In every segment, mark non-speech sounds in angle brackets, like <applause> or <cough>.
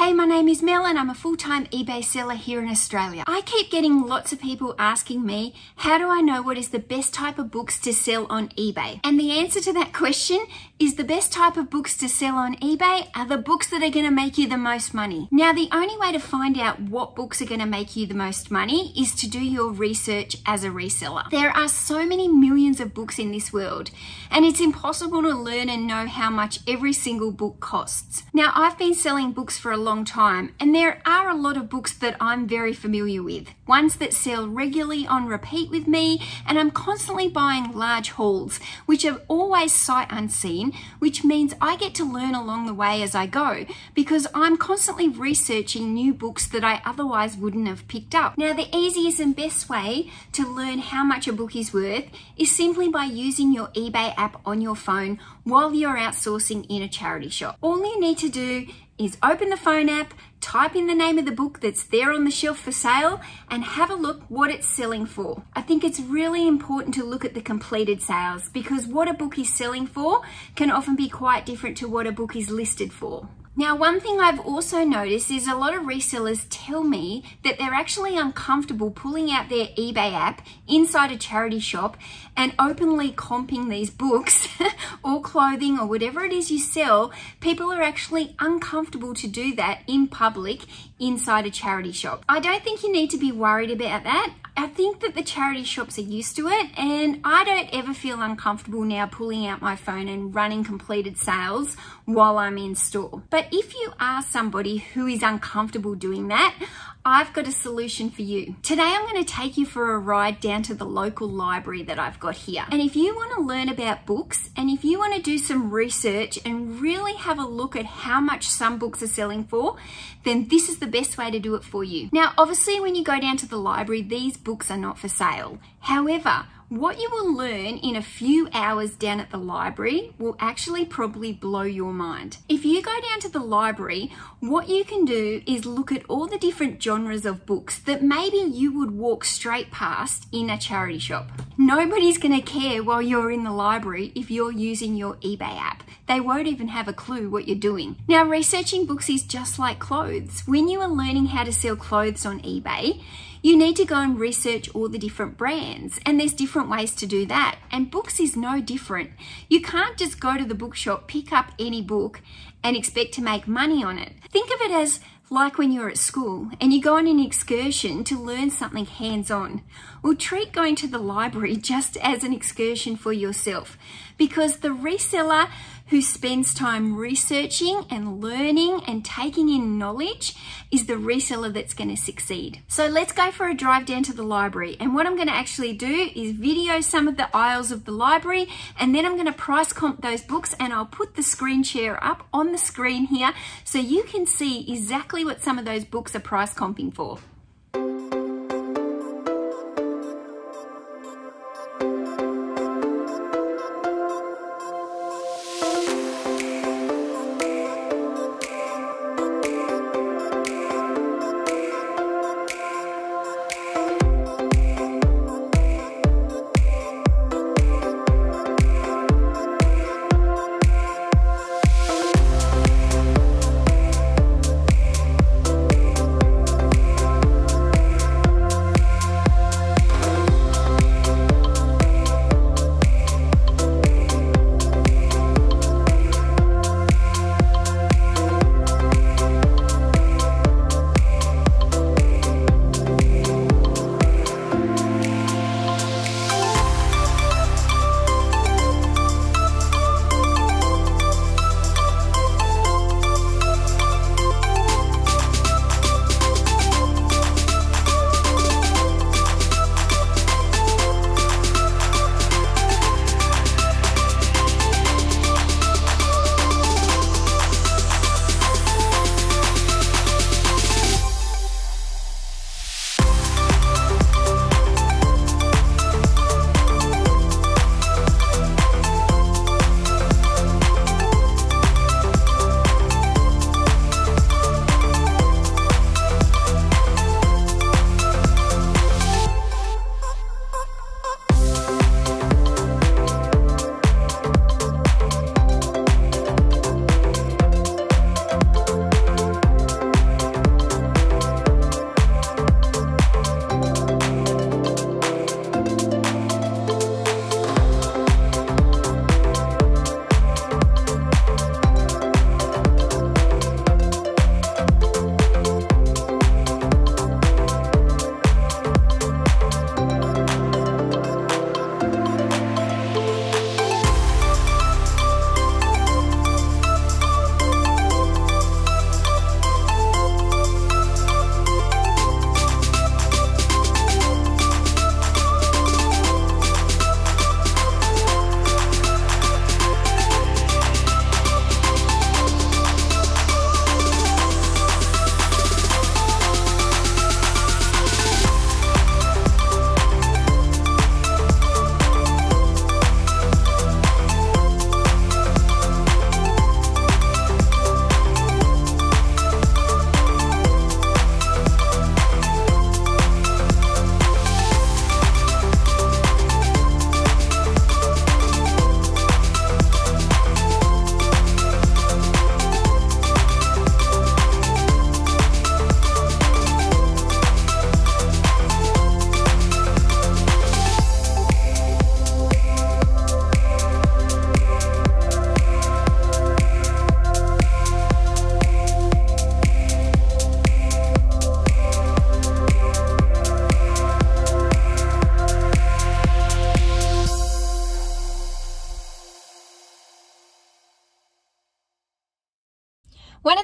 Hey, my name is Mel and I'm a full-time eBay seller here in Australia. I keep getting lots of people asking me, how do I know what is the best type of books to sell on eBay? And the answer to that question is the best type of books to sell on eBay are the books that are going to make you the most money. Now, the only way to find out what books are going to make you the most money is to do your research as a reseller. There are so many millions of books in this world and it's impossible to learn and know how much every single book costs. Now, I've been selling books for a long long time, and there are a lot of books that I'm very familiar with, ones that sell regularly on repeat with me, and I'm constantly buying large hauls, which are always sight unseen, which means I get to learn along the way as I go, because I'm constantly researching new books that I otherwise wouldn't have picked up. Now, the easiest and best way to learn how much a book is worth is simply by using your eBay app on your phone while you're outsourcing in a charity shop. All you need to do is open the phone app, type in the name of the book that's there on the shelf for sale, and have a look what it's selling for. I think it's really important to look at the completed sales because what a book is selling for can often be quite different to what a book is listed for. Now, one thing I've also noticed is a lot of resellers tell me that they're actually uncomfortable pulling out their eBay app inside a charity shop and openly comping these books <laughs> or clothing or whatever it is you sell. People are actually uncomfortable to do that in public inside a charity shop. I don't think you need to be worried about that. I think that the charity shops are used to it and I don't ever feel uncomfortable now pulling out my phone and running completed sales while I'm in store. But if you are somebody who is uncomfortable doing that, I've got a solution for you. Today I'm going to take you for a ride down to the local library that I've got here. And if you want to learn about books and if you want to do some research and really have a look at how much some books are selling for, then this is the best way to do it for you. Now, obviously when you go down to the library, these books are not for sale. However, what you will learn in a few hours down at the library will actually probably blow your mind. If you go down to the library, what you can do is look at all the different genres of books that maybe you would walk straight past in a charity shop. Nobody's going to care while you're in the library if you're using your eBay app. They won't even have a clue what you're doing. Now, researching books is just like clothes. When you are learning how to sell clothes on eBay, you need to go and research all the different brands and there's different ways to do that and books is no different you can't just go to the bookshop pick up any book and expect to make money on it think of it as like when you're at school and you go on an excursion to learn something hands-on. Well, treat going to the library <laughs> just as an excursion for yourself because the reseller who spends time researching and learning and taking in knowledge is the reseller that's going to succeed. So let's go for a drive down to the library. And what I'm going to actually do is video some of the aisles of the library and then I'm going to price comp those books and I'll put the screen share up on the screen here so you can see exactly what some of those books are price comping for.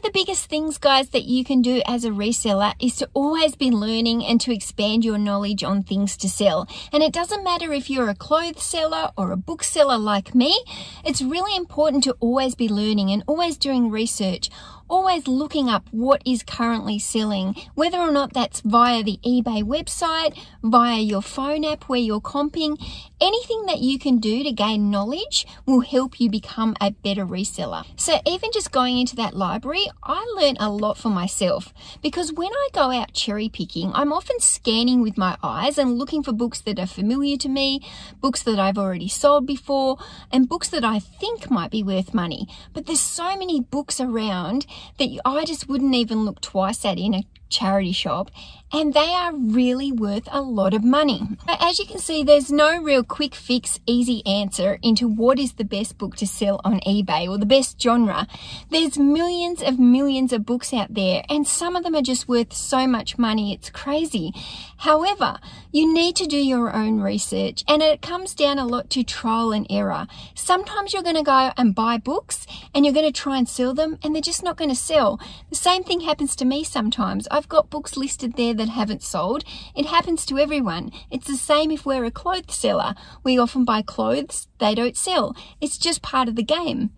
The biggest things, guys, that you can do as a reseller is to always be learning and to expand your knowledge on things to sell. And it doesn't matter if you're a clothes seller or a bookseller like me, it's really important to always be learning and always doing research always looking up what is currently selling, whether or not that's via the eBay website, via your phone app where you're comping. Anything that you can do to gain knowledge will help you become a better reseller. So even just going into that library, I learned a lot for myself because when I go out cherry picking, I'm often scanning with my eyes and looking for books that are familiar to me, books that I've already sold before, and books that I think might be worth money. But there's so many books around that I just wouldn't even look twice at in a charity shop and they are really worth a lot of money. As you can see, there's no real quick fix, easy answer into what is the best book to sell on eBay or the best genre. There's millions of millions of books out there and some of them are just worth so much money, it's crazy. However, you need to do your own research and it comes down a lot to trial and error. Sometimes you're going to go and buy books and you're going to try and sell them and they're just not going to sell. The same thing happens to me sometimes. I've got books listed there that haven't sold. It happens to everyone. It's the same if we're a clothes seller. We often buy clothes, they don't sell. It's just part of the game.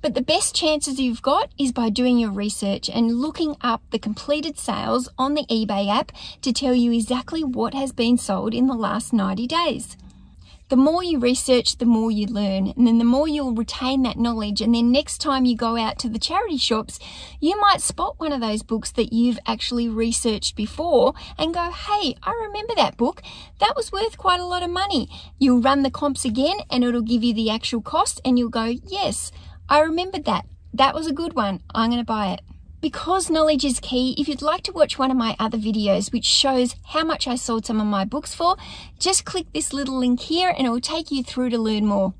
But the best chances you've got is by doing your research and looking up the completed sales on the eBay app to tell you exactly what has been sold in the last 90 days the more you research, the more you learn. And then the more you'll retain that knowledge. And then next time you go out to the charity shops, you might spot one of those books that you've actually researched before and go, hey, I remember that book. That was worth quite a lot of money. You'll run the comps again and it'll give you the actual cost and you'll go, yes, I remembered that. That was a good one. I'm going to buy it. Because knowledge is key, if you'd like to watch one of my other videos which shows how much I sold some of my books for, just click this little link here and it will take you through to learn more.